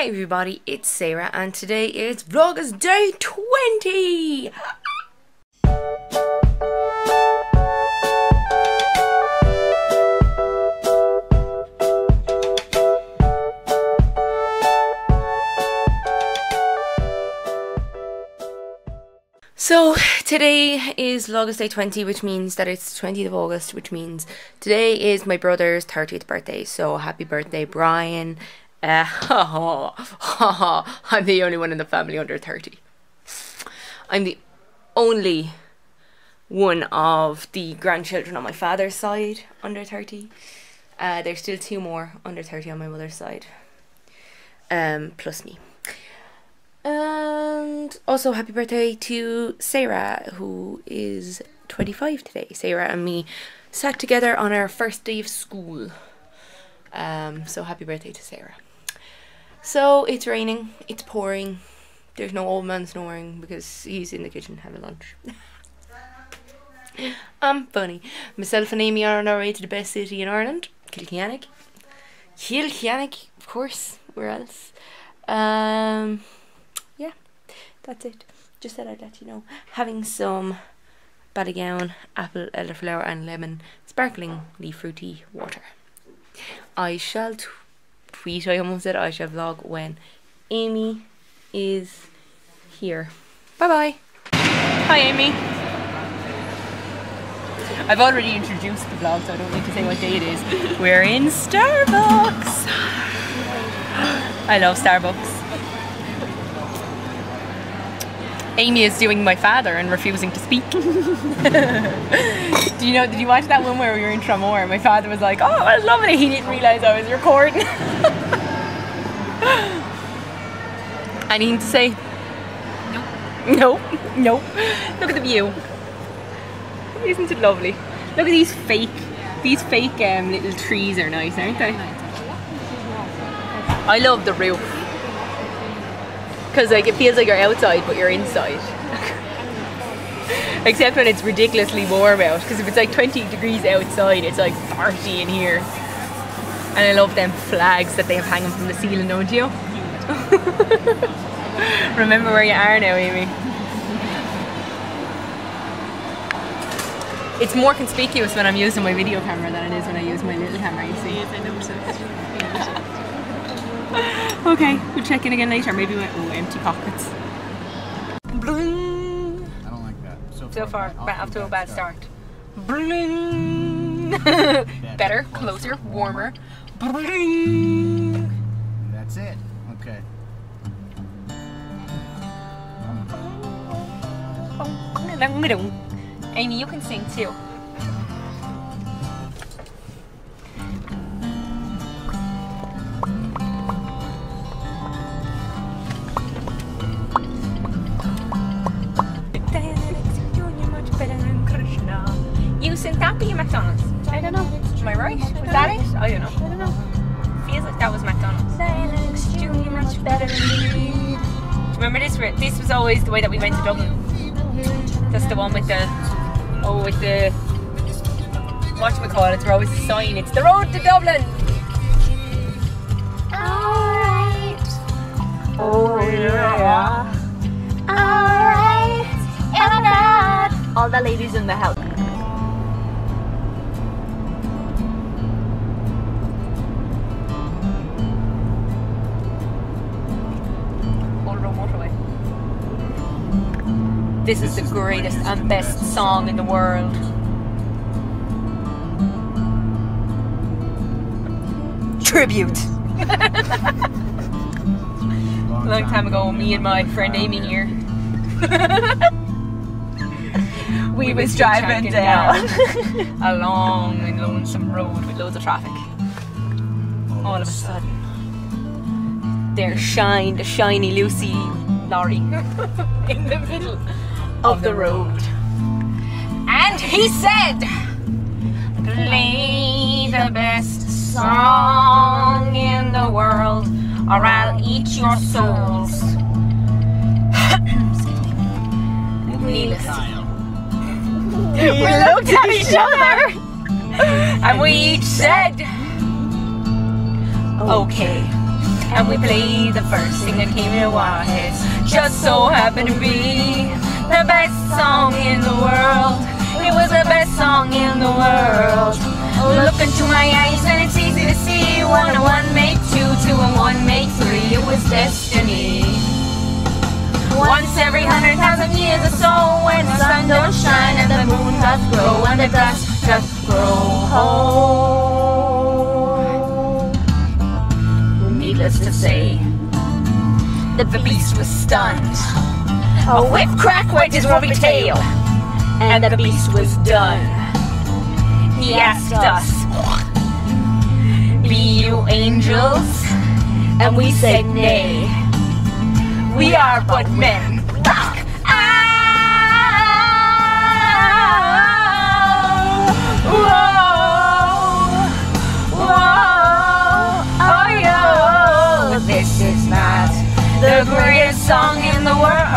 Hey everybody, it's Sarah and today is Vlogust Day 20! So today is Vlogust Day 20 which means that it's 20th of August which means today is my brother's 30th birthday so happy birthday Brian uh, I'm the only one in the family under 30. I'm the only one of the grandchildren on my father's side under 30. Uh, there's still two more under 30 on my mother's side, um, plus me. And also, happy birthday to Sarah, who is 25 today. Sarah and me sat together on our first day of school. Um, so, happy birthday to Sarah. So it's raining, it's pouring. There's no old man snoring because he's in the kitchen having lunch. I'm funny. Myself and Amy are on our way to the best city in Ireland, Kilkenny. Kilkenny, of course. Where else? Um, yeah, that's it. Just thought I'd let you know. Having some Ballygowan, apple, elderflower, and lemon sparklingly fruity water. I shall tweet, I almost said oh, I shall vlog when Amy is here. Bye bye. Hi Amy. I've already introduced the vlog so I don't need to say what day it is. We're in Starbucks. I love Starbucks. Amy is doing my father and refusing to speak. Do you know, did you watch that one where we were in Tramore? And my father was like, oh, I love it. He didn't realise I was recording. Anything to say? Nope. Nope. Nope. Look at the view. Isn't it lovely? Look at these fake, these fake um, little trees are nice, aren't they? I love the roof because like it feels like you're outside but you're inside. Except when it's ridiculously warm out because if it's like 20 degrees outside it's like 30 in here. And I love them flags that they have hanging from the ceiling don't you? Remember where you are now Amy. It's more conspicuous when I'm using my video camera than it is when I use my little camera you see. Yes I noticed okay, we'll check in again later. Maybe we went, oh, empty pockets. Bling. I don't like that. So far, so far off, off to a bad start. start. Bling. Better, closer, warmer. Bling. That's it. Okay. Amy, you can sing too. The way that we went to Dublin. That's the one with the oh with the what do we call it? It's always a sign. It's the road to Dublin. Alright. Oh yeah. Alright. All the ladies in the house. This is the greatest and best song in the world. Tribute. A long time ago, me and my friend Amy here. we, we was driving down, down a long and lonesome road with loads of traffic. All of a sudden, there shined a shiny Lucy lorry in the middle of the road. And he said, Play the best song in the world, or I'll eat your souls. Needless we looked at each other and we each said, okay. and we played the first thing that came into our heads. Just so happened to be the best song in the world. It was the best song in the world. Look into my eyes and it's easy to see. One and one make two, two and one make three. It was destiny. Once every hundred thousand years or so, when the sun don't shine and the moon does grow and the dust does grow. Needless to say, the beast was stunned. A whip crack went his ruby tail, and the beast was done. He asked us, Be you angels? And we said nay. We are but men. Oh, this is not the greatest song in the world.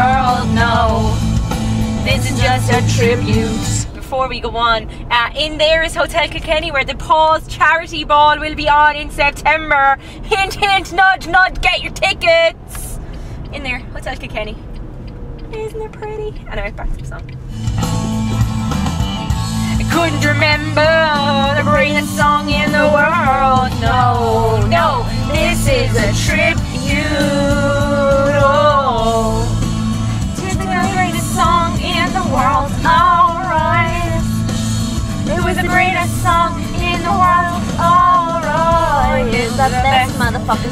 This is just a tribute. Before we go on, uh, in there is Hotel Kilkenny where the Paul's charity ball will be on in September. Hint, hint, nudge, nudge, get your tickets. In there, Hotel Kilkenny. Isn't it pretty? Anyway, back to the song. I couldn't remember the greatest song in the world.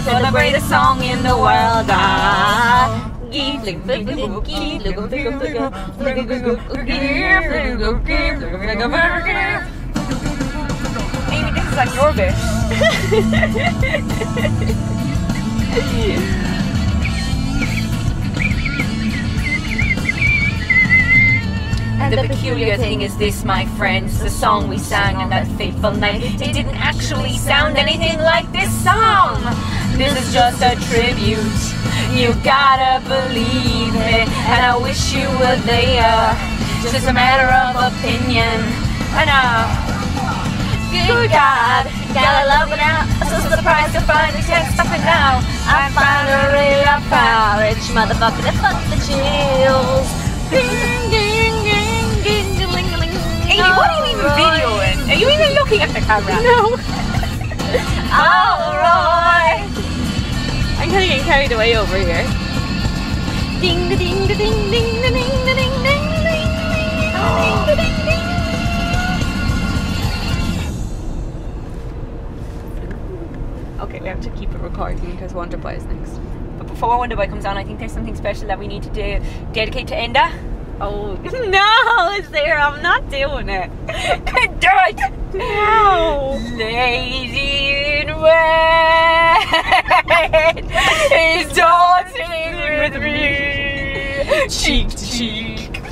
So the greatest song in the world. Ah. This is like your bit. The peculiar thing is this, my friends, the song we sang on that fateful night, it didn't actually sound anything like this song. This is just a tribute. You gotta believe it, and I wish you were there. Just a matter of opinion. And uh, good God, gotta love it now. So surprised to find you can't stop it now. I finally I found rich motherfucker that fuck the chills. Ding, ding, ding. Amy, what are you even videoing? Are you even looking at the camera? No. Alright. I'm kind of getting carried away over here. Ding, da, ding, da, ding, ding, da, ding, ding, ding, ding, ding, ding, ding. Okay, we have to keep it recording because Wonderboy is next. But before Wonderboy comes on, I think there's something special that we need to do. Dedicate to Enda. Oh no, it's there. I'm not doing it. do it! No. Lady in red is dancing with me, cheek to cheek.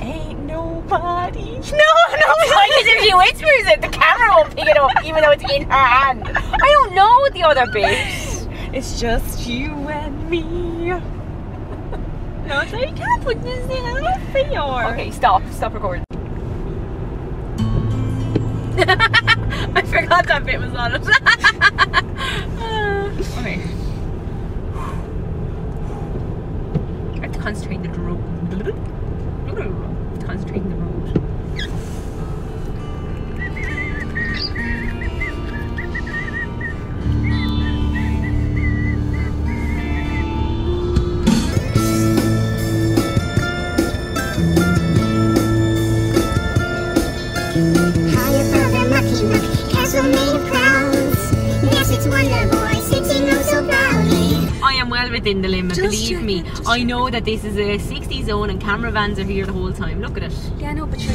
Ain't nobody. No, no, because if she whispers it, the camera won't pick it up, even though it's in her hand. I don't know the other bit. It's just you and me. No, so you can't put this in a little fear. Okay, stop. Stop recording. I forgot that bit was on. Okay. I have to concentrate the road. Concentrate the road. Well within the limit, Just believe me. I know that this is a 60 zone and camera vans are here the whole time. Look at it. yeah, no, but you're.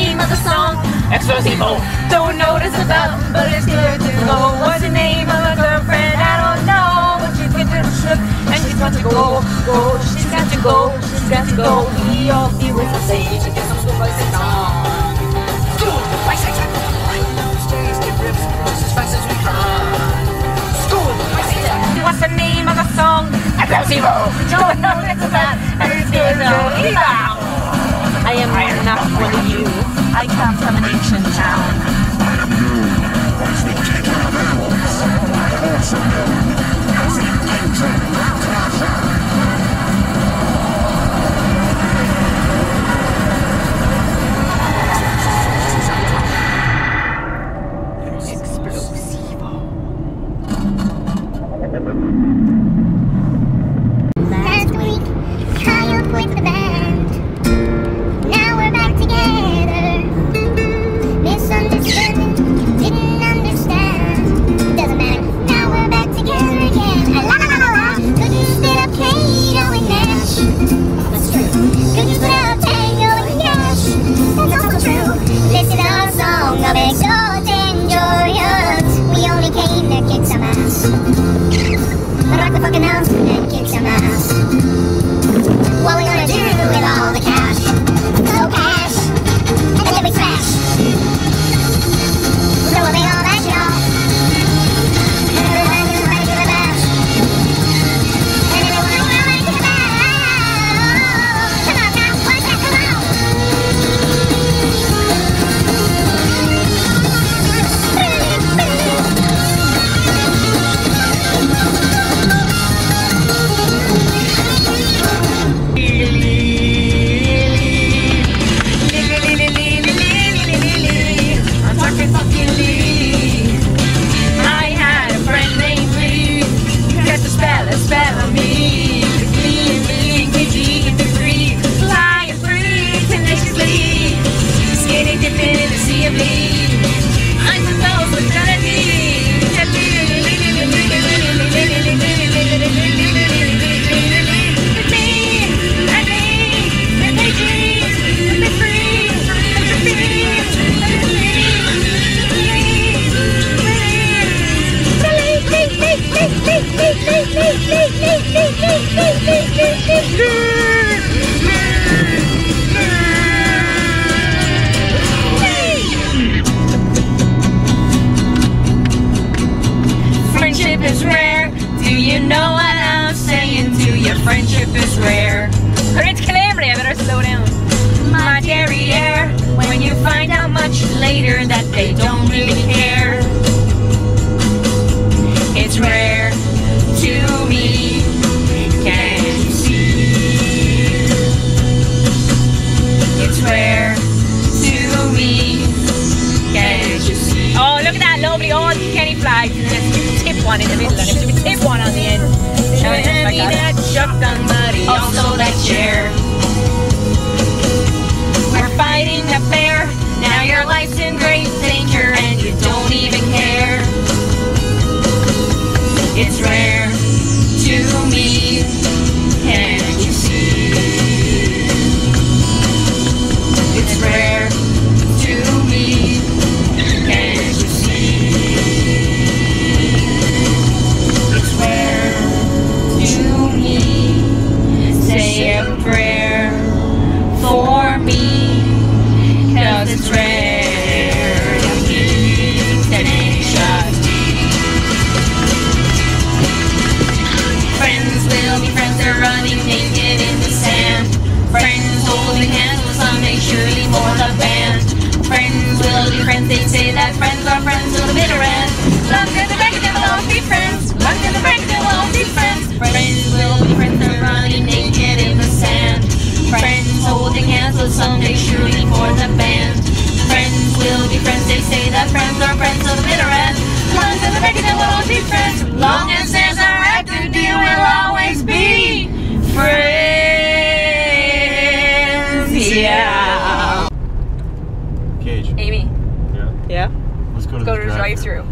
Name of the song? Explosivo. Don't notice the bell, but it's good to go. What's the name of the girlfriend? I don't know, but she's getting shook and she's got to go, go. She's got to go, she's got to go. We all feel with the sage and get some school on. School bicycle. Stay, skip rips, just as fast as we can. School bicycle. What's the name of the song? Don't notice the bell, and it's good to go. I am not one of you. I come from an ancient town. Last Rare. It's Calabria, better slow down. My derriere, when you find out much later that they don't really care. It's rare to me. Can you see? It's rare to me. Can't you see? Oh, look at that lovely old Kenny flag. And then let's tip one in the middle and a tip That also that chair. We're fighting a bear. Now your life's in great danger and you don't even care. It's rare to me. Long as there's a record deal, we'll always be friends. Yeah. Cage. Amy, Yeah. Yeah. Let's go to go the to the drive-through.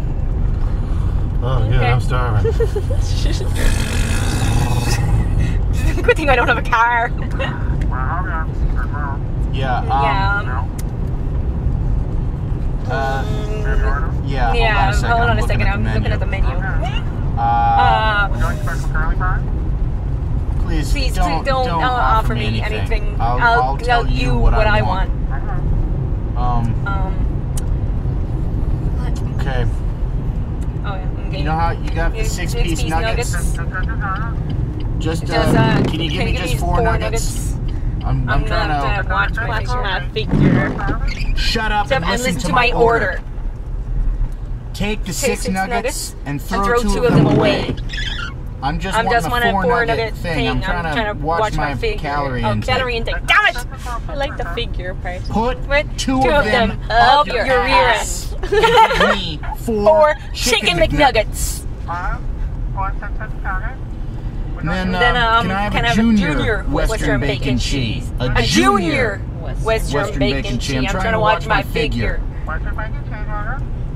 Oh yeah, I'm starving. Good thing I don't have a car. yeah. Um, Yeah. Uh, yeah. Yeah. Hold on a second. Hold on a second. I'm looking at the menu. Uh, Uh, please, please, don't, please don't, uh, offer me anything. I'll, I'll, I'll tell you what, what, I want. Um. Um. Okay. Oh yeah. Okay. You know how you got the Six- six-piece six-piece nuggets? Just, uh, Just, uh, can you give me you just four, nuggets? I'm, I'm, I'm trying gonna to watch my Watch my figure. shut up Step and and listen, to, my, order. Take the six, six nuggets, nuggets and throw, throw two, of them away. I'm just I'm just a a four, four nugget nugget thing. I'm trying, to, watch, my, figure. calorie oh, intake. calorie intake. Damn it! I like the figure part. Put Put two, two of them, up your, your ass. Give me four Or chicken McNuggets. And then, Then, um, um, can I have can a I have a junior, junior Western, bacon, cheese? A junior Western, Western bacon, bacon cheese. I'm trying to watch my figure.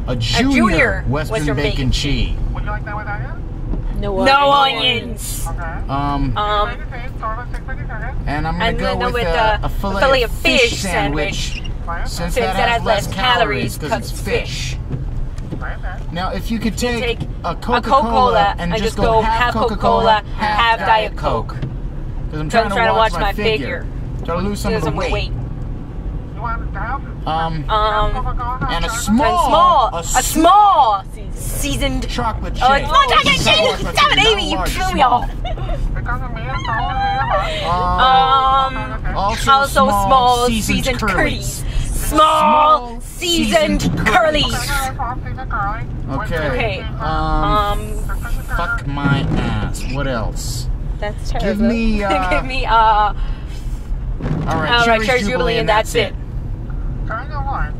A junior, junior Western, Western bacon, bacon cheese. No, No onions. onions. Um, Um, and I'm gonna and go with, with a, a a fillet, fillet of of fish, fish sandwich. Since, Since that, that has less calories because it's fish. Now, if you could take, take a a Coca-Cola Coca-Cola and, and just just go go half half Coca-Cola, Coca-Cola, half half Diet Diet Coke. Coke. Because I'm So trying, to watch, my figure. figure. Try to lose some of the Some weight. Um, Um, and a and small, small, a, a small seasoned. chocolate Oh, shake. it's not chocolate Not shake! large, but Damn it, Amy, you threw me off. Um, Um, also, also small seasoned, seasoned curlies. curlies. Small Small seasoned seasoned curlies. Okay. Okay. Um, Um, fuck my ass. What else? That's terrible. Give me, uh, give me uh, all right, all right, Cherry Jubilee, and that's it.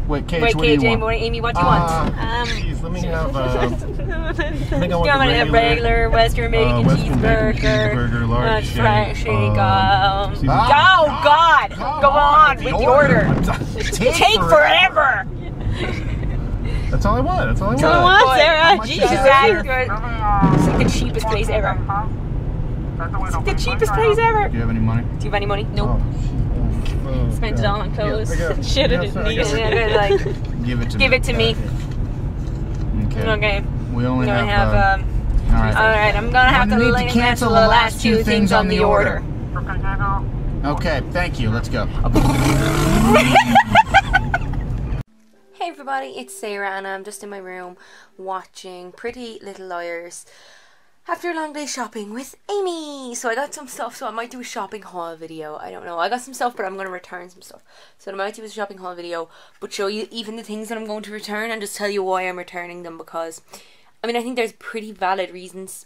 Wait, Cage, Wait, what do you KJ, want? what- Amy, what do you want? Uh, Um, Jeez, let me have, uh, I think I You want want the a regular Western bacon uh, Western bacon cheeseburger, cheeseburger, large uh, shake, shake, um, um, oh God, go on with the order. Take, Take forever. That's all I want. That's all I want. Come on, Sarah. Boy, Jesus. that's good. It's like the cheapest place ever. It's The cheapest place ever. Do you have any money? Do you have any money? Oh, Nope. shit. Oh, Spent it all on clothes. Yeah, I got- Shit, I didn't need I it. Like, Give it to Give me. it to me. Okay. okay. We only I'm have. have, uh, um, all right. alright, I'm gonna have We to need to lay- cancel the last two things on the order. Okay. Thank you. Let's go. Hey everybody, it's Sarah and I'm just in my room watching Pretty Little Liars after a long day shopping with Amy. So I got some stuff, so I might do a shopping haul video. I don't know. I got some stuff, but I'm going to return some stuff. So I might do a shopping haul video, but show you even the things that I'm going to return and just tell you why I'm returning them because, I mean, I think there's pretty valid reasons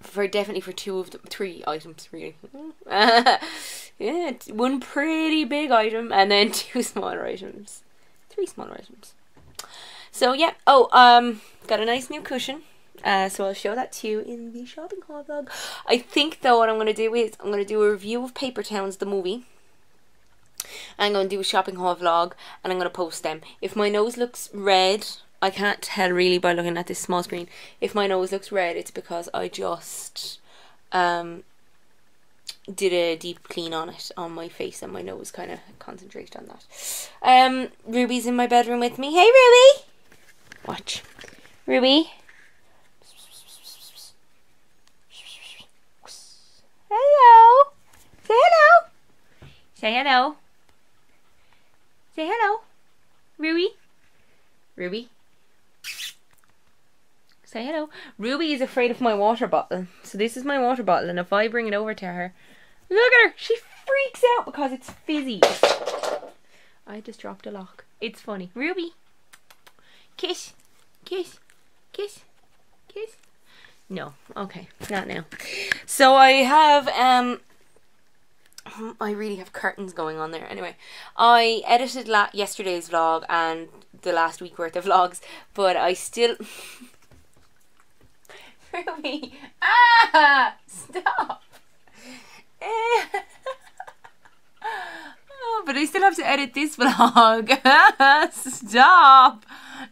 for definitely for two of the three items really. yeah, one pretty big item and then two smaller items three smaller items. So yeah. Oh, um, got a nice new cushion. Uh, so I'll show that to you in the shopping haul vlog. I think though what I'm gonna do is I'm gonna do a review of Paper Towns the movie. I'm gonna do a shopping haul vlog and I'm gonna post them. If my nose looks red, I can't tell really by looking at this small screen. If my nose looks red, it's because I just um did a deep clean on it on my face and my nose kind of concentrated on that. Um, Ruby's in my bedroom with me. Hey, Ruby. Watch, Ruby. Hello. Say hello. Say hello. Say hello, Ruby. Ruby. Say hello. Ruby is afraid of my water bottle. So this is my water bottle and if I bring it over to her, look at her. She freaks out because it's fizzy. I just dropped a lock. It's funny. Ruby. Kiss. Kiss. Kiss. Kiss. No. Okay. Not now. So I have um I really have curtains going on there. Anyway, I edited la- yesterday's vlog and the last week worth of vlogs, but I still me. Ah, stop. but I still have to edit this vlog. Stop.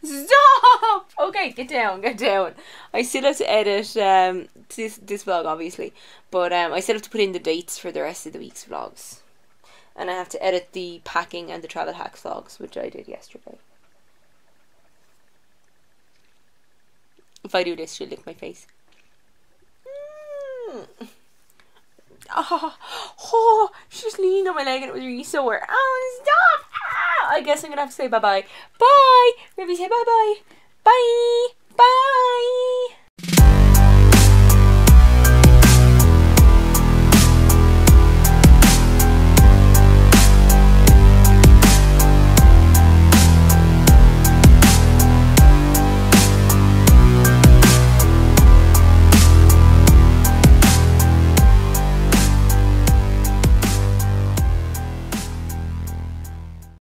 Stop. Okay, get down, get down. I still have to edit um this this vlog obviously, but um I still have to put in the dates for the rest of the week's vlogs. And I have to edit the packing and the travel hack vlogs, which I did yesterday. If I do this, she'll lick my face. Oh, oh, she's leaning on my leg and it was really sore. Oh, stop! Ah! I guess I'm gonna have to say bye bye. Bye! Ruby, say bye bye. Bye! Bye!